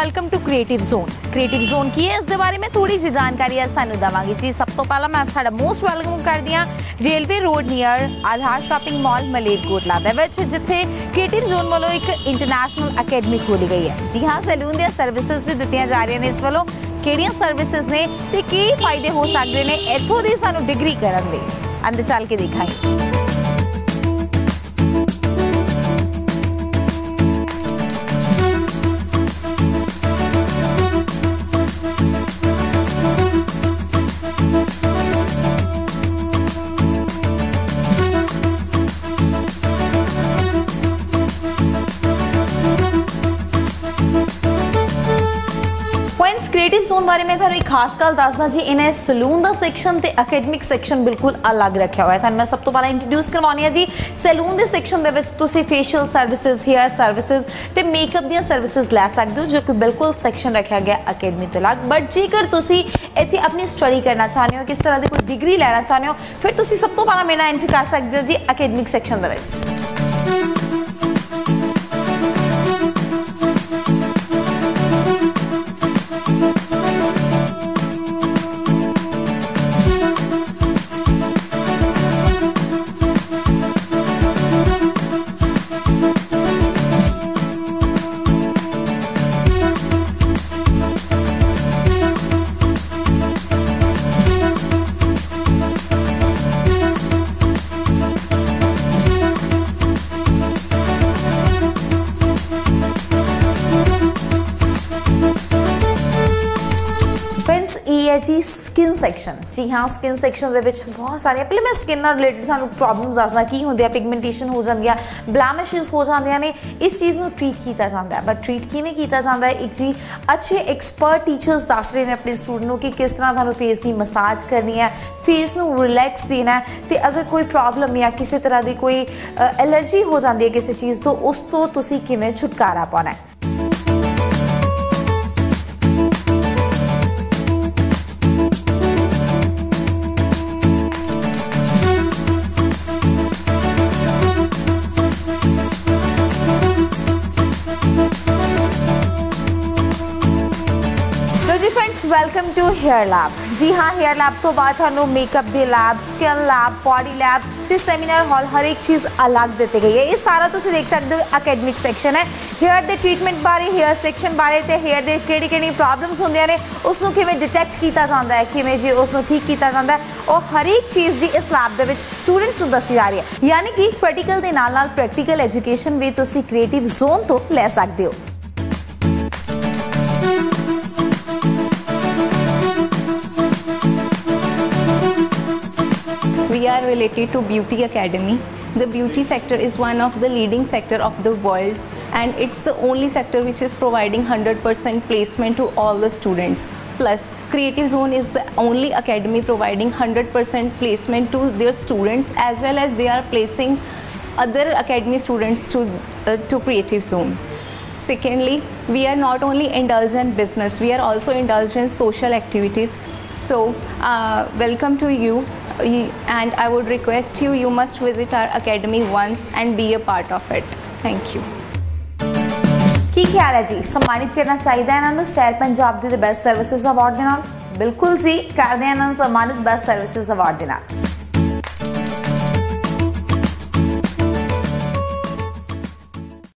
Welcome to Creative Zone Creative Zone ਕੀ ਹੈ? ਇਸ ਦੇ ਬਾਰੇ ਮੈਂ ਥੋੜੀ ਜਿਹੀ ਜਾਣਕਾਰੀ ਅੱਜ ਤੁਹਾਨੂੰ ਦਵਾਂਗੀ ਜੀ। ਸਭ ਤੋਂ ਪਹਿਲਾਂ ਮੈਂ ਸਾਡਾ ਮੋਸਟ ਵੈਲਕਮ ਕਰਦੀ ਹਾਂ railway road near Aadhaar shopping mall Malerkotla ਦੇ ਵਿੱਚ, ਜਿੱਥੇ ਕ੍ਰੀਏਟਿਵ ਜ਼ੋਨ ਵੱਲੋਂ ਇੱਕ ਇੰਟਰਨੈਸ਼ਨਲ ਅਕੈਡਮੀ ਖੋਲੀ ਗਈ ਹੈ। ਜੀ ਹਾਂ ਸੈਲੂਨ ਦੀਆਂ ਸਰਵਿਸਿਜ਼ ਵੀ ਦਿੱਤੀਆਂ ਜਾ ਰਹੀਆਂ ਨੇ ਇਸ ਵੱਲੋਂ। ਕਿਹੜੀਆਂ ਸਰਵਿਸਿਜ਼ ਨੇ ਤੇ ਕੀ ਫਾਇਦੇ ਹੋ ਸਕਦੇ ਨੇ? ਇੱਥੋਂ ਦੀ ਸਾਨੂੰ ਡਿਗਰੀ ਕਰਨ ਦੇ। ਅੰਦਰ ਚੱਲ ਕੇ ਦੇਖਾਂਗੇ। ਪੁਆਇੰਟਸ ਕ੍ਰੀਏਟਿਵ ਬਾਰੇ ਮੈਂ ਤੁਹਾਨੂੰ ਇੱਕ ਖਾਸ ਗੱਲ ਦੱਸਦਾ ਜੀ, ਇਹਨੇ ਸਲੂਨ ਦਾ ਸੈਕਸ਼ਨ ਤੇ ਅਕੈਡਮਿਕ ਸੈਕਸ਼ਨ ਬਿਲਕੁਲ ਅਲੱਗ ਰੱਖਿਆ ਹੋਇਆ ਹੈ। ਤੁਹਾਨੂੰ ਮੈਂ ਸਭ ਤੋਂ ਪਹਿਲਾਂ ਇੰਟਰੋਡਿਊਸ ਕਰਵਾਉਣੀ ਹੈ ਜੀ। ਸੈਲੂਨ ਦੇ ਸੈਕਸ਼ਨ ਦੇ ਵਿੱਚ ਤੁਸੀਂ ਫੇਸ਼ੀਅਲ ਸਰਵਿਸਿਜ਼ ਹੇਅਰ ਸਰਵਿਸਿਜ਼ ਤੇ ਮੇਕਅਪ ਦੀਆਂ ਸਰਵਿਸਿਜ਼ ਲੈ ਸਕਦੇ ਹੋ, ਜੋ ਕਿ ਬਿਲਕੁਲ ਸੈਕਸ਼ਨ ਰੱਖਿਆ ਗਿਆ ਅਕੈਡਮੀ ਤੋਂ ਅਲੱਗ। ਬਟ ਜੇਕਰ ਤੁਸੀਂ ਇੱਥੇ ਆਪਣੀ ਸਟੱਡੀ ਕਰਨਾ ਚਾਹੁੰਦੇ ਹੋ, ਕਿਸ ਤਰ੍ਹਾਂ ਦੀ ਕੋਈ ਡਿਗਰੀ ਲੈਣਾ ਚਾਹੁੰਦੇ ਹੋ, ਫਿਰ ਤੁਸੀਂ ਸਭ ਤੋਂ ਪਹਿਲਾਂ ਮੇਰੇ ਨਾਲ ਐਂਟਰ ਕਰ ਸਕਦੇ ਹੋ ਜੀ ਅਕੈਡਮਿਕ ਸੈਕਸ਼ਨ ਦੇ ਵਿੱਚ। ਜੀ ਸਕਿਨ ਸੈਕਸ਼ਨ ਜੀ ਹਾਂ ਸਕਿਨ ਸੈਕਸ਼ਨ ਦੇ ਵਿੱਚ ਬਹੁਤ ਸਾਰੇ ਪਹਿਲੇ ਮੈਂ ਸਕਿਨ ਨਾਲ ਰਿਲੇਟਡ ਤੁਹਾਨੂੰ ਪ੍ਰੋਬਲਮਸ ਦੱਸਦਾ, ਕੀ ਹੁੰਦੇ ਆ ਪਿਗਮੈਂਟੇਸ਼ਨ ਹੋ ਜਾਂਦੀ ਆ ਬਲੈਮਿਸ਼ਸ ਹੋ ਜਾਂਦੀਆਂ ਨੇ, ਇਸ ਚੀਜ਼ ਨੂੰ ਟ੍ਰੀਟ ਕੀਤਾ ਜਾਂਦਾ ਹੈ। ਬਟ ਟ੍ਰੀਟ ਕਿਵੇਂ ਕੀਤਾ ਜਾਂਦਾ ਹੈ? ਇੱਕ ਜੀ, ਅੱਛੇ ਐਕਸਪਰਟ ਟੀਚਰਸ ਦੱਸ ਰਹੇ ਨੇ ਆਪਣੇ ਸਟੂਡੈਂਟ ਨੂੰ ਕਿ ਕਿਸ ਤਰ੍ਹਾਂ ਤੁਹਾਨੂੰ ਫੇਸ ਦੀ ਮਸਾਜ ਕਰਨੀ ਹੈ ਫੇਸ ਨੂੰ ਰਿਲੈਕਸ ਦੇਣਾ ਹੈ। ਤੇ ਅਗਰ ਕੋਈ ਪ੍ਰੋਬਲਮ ਜਾਂ ਕਿਸੇ ਤਰ੍ਹਾਂ ਦੀ ਕੋਈ ਐਲਰਜੀ ਹੋ ਜਾਂਦੀ ਹੈ ਕਿਸੇ ਚੀਜ਼ ਤੋਂ, ਉਸ ਤੋਂ ਤੁਸੀਂ ਕਿਵੇਂ ਛੁਟਕਾਰਾ ਪਾਉਣਾ ਹੈ? ਵੈਲਕਮ ਟੂ ਹੇਅਰ ਲੈਬ ਜੀ ਹਾਂ ਹੇਅਰ ਲੈਬ ਤੋਂ ਬਾਅਦ ਤੁਹਾਨੂੰ ਮੇਕਅਪ ਦੇ lab skin lab body lab ਤੇ ਸੈਮੀਨਾਰ ਹਾਲ ਹਰ ਇੱਕ ਚੀਜ਼ ਅਲੱਗ ਦਿੱਤੀ ਗਈ ਹੈ। ਇਹ ਸਾਰਾ ਤੁਸੀਂ ਦੇਖ ਸਕਦੇ ਹੋ ਅਕੈਡਮਿਕ ਸੈਕਸ਼ਨ ਹੈ। ਹੇਅਰ ਦੇ ਟ੍ਰੀਟਮੈਂਟ ਬਾਰੇ ਹੇਅਰ ਸੈਕਸ਼ਨ ਬਾਰੇ ਤੇ ਹੇਅਰ ਦੇ ਕਿਹੜੀ ਕਿਹੜੀ ਪ੍ਰੋਬਲਮਸ ਹੁੰਦੀਆਂ ਨੇ ਉਸ ਨੂੰ ਕਿਵੇਂ ਡਿਟੈਕਟ ਕੀਤਾ ਜਾਂਦਾ ਹੈ, ਕਿਵੇਂ ਜੀ ਉਸ ਨੂੰ ਠੀਕ ਕੀਤਾ ਜਾਂਦਾ ਹੈ, ਉਹ ਹਰ ਇੱਕ ਚੀਜ਼ ਦੀ ਇਸ ਲੈਬ ਦੇ ਵਿੱਚ ਸਟੂਡੈਂਟਸ ਨੂੰ ਦੱਸੀ ਜਾ ਰਹੀ ਹੈ। ਯਾਨੀ ਕਿ ਥਿਓਰੀਟੀਕਲ ਦੇ ਨਾਲ ਨਾਲ ਪ੍ਰੈਕਟੀਕਲ ਐਜੂਕੇਸ਼ਨ ਵੀ ਤੁਸੀਂ ਕ੍ਰੀਏਟਿਵ ਜ਼ੋਨ ਤੋਂ ਲੈ ਸਕਦੇ ਹੋ। We are related to Beauty Academy. The beauty sector is one of the leading sector of the world and it's the only sector which is providing 100% placement to all the students. Plus, Creative Zone is the only academy providing 100% placement to their students as well as they are placing other academy students to, uh, to Creative Zone. Secondly, we are not only indulged in business, we are also indulged in social activities. So, uh, welcome to you. Y- And I would request you, you must visit our academy once and be a part of it. Thank you. ਕੀ ਖਿਆਲ ਹੈ ਜੀ ਸਨਮਾਨਿਤ ਕਰਨਾ ਚਾਹੀਦਾ ਹੈ ਇਹਨਾਂ ਨੂੰ ਸੈਰ ਪੰਜਾਬ ਦੇ ਬੈਸਟ ਸਰਵਿਸਿਜ਼ ਅਵਾਰਡ ਦੇ ਨਾਲ ਬਿਲਕੁਲ ਜੀ ਕਰਦੇ ਹਾਂ ਇਹਨਾਂ ਨੂੰ ਸਨਮਾਨਿਤ ਬੈਸਟ ਸਰਵਿਸਿਜ਼ ਅਵਾਰਡ ਦੇ ਨਾਲ